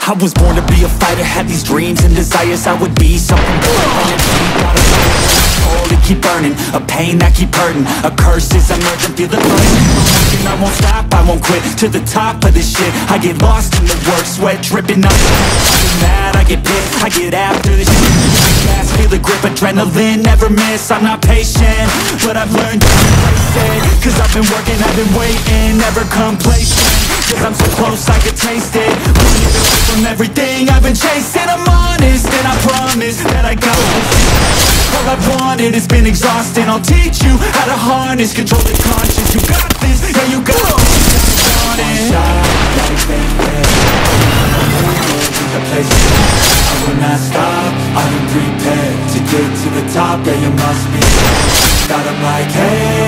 I was born to be a fighter, had these dreams and desires. I would be something good Gotta soul to keep burning. A pain that keep hurting. A curse is emerging, feel the burn And I won't stop, I won't quit. To the top of this shit. I get lost in the work, sweat dripping up. Mad, I get pissed. I get after this shit. Fast, feel the grip, adrenaline, never miss. I'm not patient, but I've learned to embrace it. Cause I've been working, I've been waiting. Never complacent. Cause I'm so close, I can taste it Everything I've been chasing. I'm honest, and I promise that I got All I've wanted has been exhausting. I'll teach you how to harness Control the conscience. You got this, yeah you got this it. The place I will not stop, I am prepared To get to the top, yeah you must be. I'm like, hey